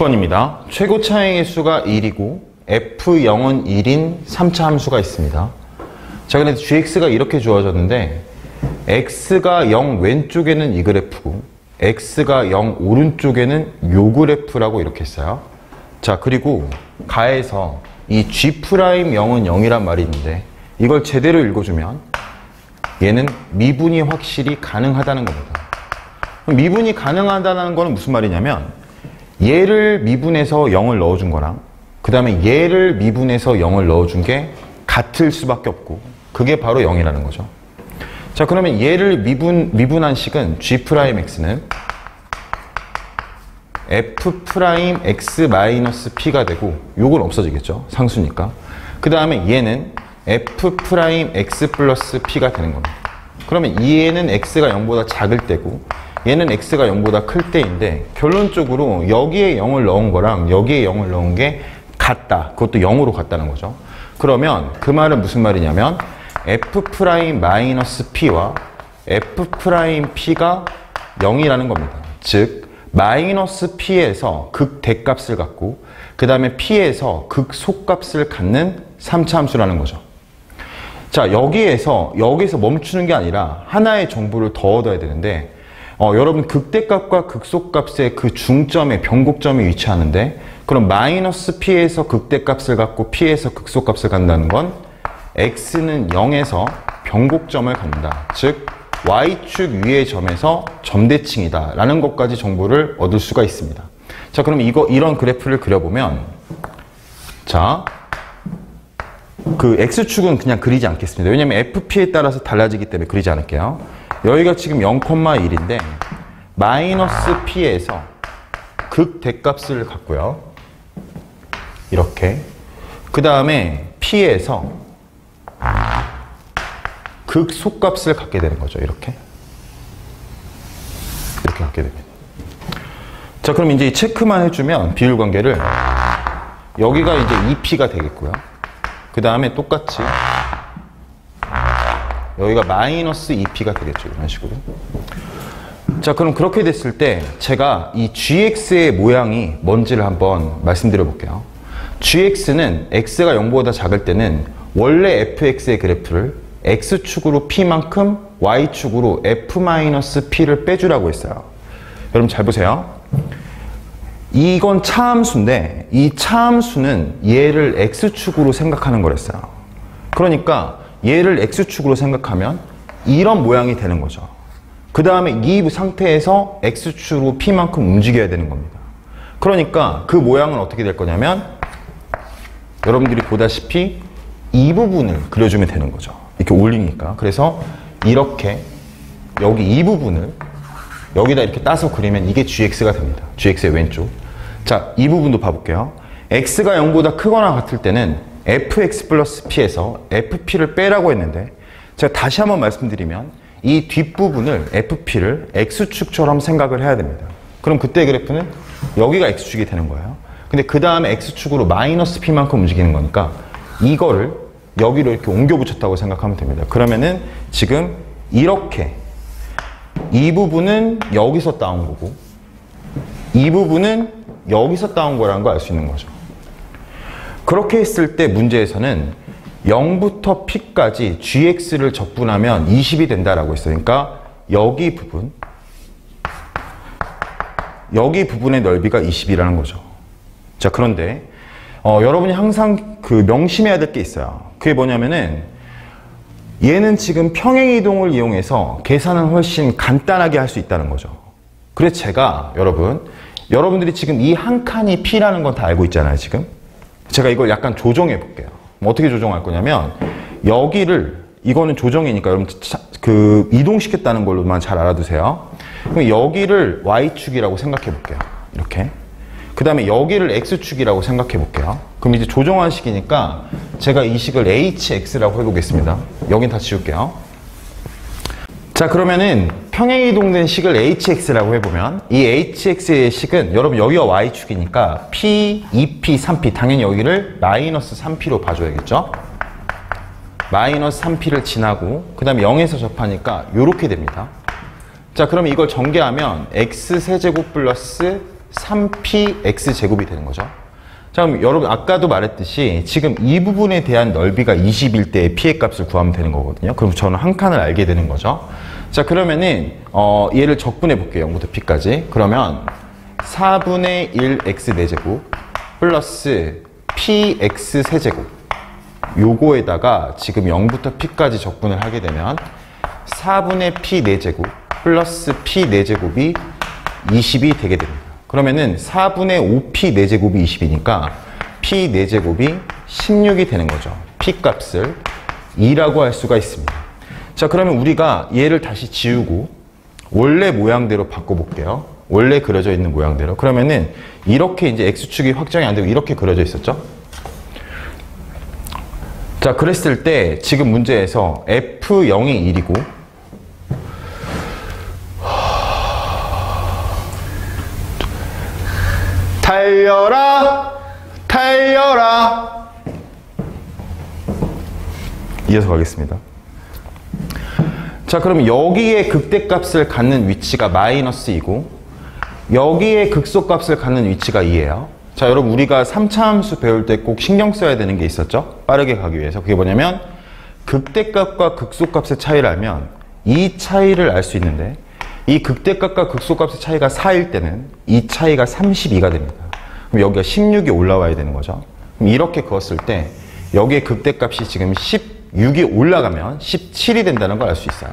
20번입니다. 최고 차행의 수가 1이고 f0은 1인 3차 함수가 있습니다. 자, 그런데 gx가 이렇게 주어졌는데 x가 0 왼쪽에는 이 그래프고 x가 0 오른쪽에는 요 그래프라고 이렇게 했어요. 자, 그리고 가에서 이 g'0은 0이란 말이 있는데 이걸 제대로 읽어주면 얘는 미분이 확실히 가능하다는 겁니다. 미분이 가능하다는 거는 무슨 말이냐면 얘를 미분해서 0을 넣어준 거랑 그 다음에 얘를 미분해서 0을 넣어준 게 같을 수밖에 없고 그게 바로 0이라는 거죠. 자 그러면 얘를 미분, 미분한 식은 g'x는 f'x-p가 되고 요건 없어지겠죠. 상수니까. 그 다음에 얘는 f'x 플러스 p가 되는 겁니다. 그러면 얘는 x가 0보다 작을 때고 얘는 x가 0보다 클 때인데 결론적으로 여기에 0을 넣은 거랑 여기에 0을 넣은 게 같다. 그것도 0으로 같다는 거죠. 그러면 그 말은 무슨 말이냐면 f'-p와 f'p가 0이라는 겁니다. 즉 마이너스 p에서 극 대값을 갖고 그 다음에 p에서 극 소값을 갖는 3차 함수라는 거죠. 자 여기에서 여기서 멈추는 게 아니라 하나의 정보를 더 얻어야 되는데 어, 여러분 극대값과 극소값의 그 중점에 변곡점이 위치하는데 그럼 마이너스 p에서 극대값을 갖고 p에서 극소값을 갖는다는 건 x는 0에서 변곡점을 갖는다. 즉 y축 위의 점에서 점대칭이다 라는 것까지 정보를 얻을 수가 있습니다. 자 그럼 이거 이런 그래프를 그려보면 자 그 x축은 그냥 그리지 않겠습니다. 왜냐면 fp에 따라서 달라지기 때문에 그리지 않을게요. 여기가 지금 0,1인데 마이너스 p에서 극 대값을 갖고요. 이렇게 그 다음에 p에서 극 속값을 갖게 되는 거죠. 이렇게 이렇게 갖게 됩니다. 자 그럼 이제 체크만 해주면 비율 관계를 여기가 이제 2p가 되겠고요. 그 다음에 똑같이 여기가 마이너스 2p가 되겠죠. 이런 식으로. 자, 그럼 그렇게 됐을 때 제가 이 gx의 모양이 뭔지를 한번 말씀드려 볼게요. gx는 x가 0보다 작을 때는 원래 fx의 그래프를 x축으로 p만큼 y축으로 f-p를 빼주라고 했어요. 여러분 잘 보세요. 이건 차함수인데 이 차함수는 얘를 x축으로 생각하는 거랬어요. 그러니까 얘를 x축으로 생각하면 이런 모양이 되는 거죠. 그 다음에 이 상태에서 x축으로 p만큼 움직여야 되는 겁니다. 그러니까 그 모양은 어떻게 될 거냐면 여러분들이 보다시피 이 부분을 그려주면 되는 거죠. 이렇게 올리니까. 그래서 이렇게 여기 이 부분을 여기다 이렇게 따서 그리면 이게 gx가 됩니다. gx의 왼쪽. 자, 이 부분도 봐볼게요. x가 0보다 크거나 같을 때는 fx 플러스 p에서 fp를 빼라고 했는데 제가 다시 한번 말씀드리면 이 뒷부분을 fp를 x축처럼 생각을 해야 됩니다. 그럼 그때 그래프는 여기가 x축이 되는 거예요. 근데 그 다음에 x축으로 마이너스 p만큼 움직이는 거니까 이거를 여기로 이렇게 옮겨 붙였다고 생각하면 됩니다. 그러면은 지금 이렇게 이 부분은 여기서 따온 거고 이 부분은 여기서 따온 거라는 걸 알 수 있는 거죠. 그렇게 했을 때 문제에서는 0부터 p까지 gx를 적분하면 20이 된다라고 했어요. 그러니까 여기 부분 여기 부분의 넓이가 20이라는 거죠. 자 그런데 어, 여러분이 항상 그 명심해야 될 게 있어요. 그게 뭐냐면은 얘는 지금 평행이동을 이용해서 계산은 훨씬 간단하게 할 수 있다는 거죠. 그래서 제가 여러분 여러분들이 지금 이 한 칸이 P라는 건 다 알고 있잖아요 지금 제가 이걸 약간 조정해 볼게요. 뭐 어떻게 조정할 거냐면 여기를 이거는 조정이니까 여러분 그 이동시켰다는 걸로만 잘 알아두세요. 그럼 여기를 Y축이라고 생각해 볼게요. 이렇게. 그 다음에 여기를 X축이라고 생각해 볼게요. 그럼 이제 조정한 식이니까 제가 이 식을 HX라고 해보겠습니다. 여긴 다 지울게요 자 그러면은 평행이동된 식을 hx라고 해보면 이 hx의 식은 여러분 여기가 y축이니까 p, 2p, 3p 당연히 여기를 마이너스 3p로 봐줘야겠죠 마이너스 3p를 지나고 그 다음에 0에서 접하니까 이렇게 됩니다 자 그럼 이걸 전개하면 x세제곱 플러스 3px 제곱이 되는 거죠. 자, 그럼 여러분 아까도 말했듯이 지금 이 부분에 대한 넓이가 20일 때 p의 값을 구하면 되는 거거든요. 그럼 저는 한 칸을 알게 되는 거죠. 자, 그러면은 어, 얘를 적분해 볼게요. 0부터 p까지. 그러면 4분의 1 x 4제곱 플러스 px 세제곱 요거에다가 지금 0부터 p까지 적분을 하게 되면 4분의 p 4제곱 플러스 p 4제곱이 20이 되게 됩니다. 그러면은 4분의 5p 4제곱이 20이니까 p 4제곱이 16이 되는 거죠. p 값을 2라고 할 수가 있습니다. 자, 그러면 우리가 얘를 다시 지우고 원래 모양대로 바꿔볼게요. 원래 그려져 있는 모양대로. 그러면은 이렇게 이제 x축이 확정이 안 되고 이렇게 그려져 있었죠? 자, 그랬을 때 지금 문제에서 f0이 1이고 달려라 달려라 이어서 가겠습니다. 자, 그럼 여기에 극대값을 갖는 위치가 마이너스 이고 여기에 극소값을 갖는 위치가 2예요. 자, 여러분 우리가 3차 함수 배울 때 꼭 신경 써야 되는 게 있었죠? 빠르게 가기 위해서. 그게 뭐냐면 극대값과 극소값의 차이를 알면 이 차이를 알 수 있는데 이 극대값과 극소값의 차이가 4일 때는 이 차이가 32가 됩니다. 그럼 여기가 16이 올라와야 되는 거죠. 이렇게 그었을 때 여기에 극대값이 지금 16이 올라가면 17이 된다는 걸 알 수 있어요.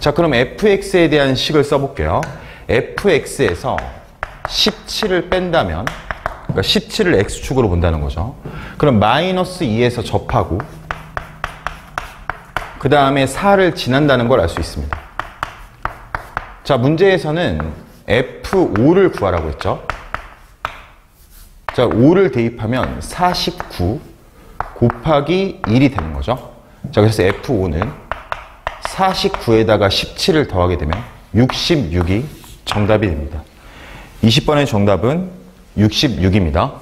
자, 그럼 fx에 대한 식을 써볼게요. fx에서 17을 뺀다면 그러니까 17을 x축으로 본다는 거죠. 그럼 마이너스 2에서 접하고 그 다음에 4를 지난다는 걸 알 수 있습니다. 자, 문제에서는 F5를 구하라고 했죠. 자, 5를 대입하면 49 곱하기 1이 되는 거죠. 자, 그래서 F5는 49에다가 17을 더하게 되면 66이 정답이 됩니다. 20번의 정답은 66입니다.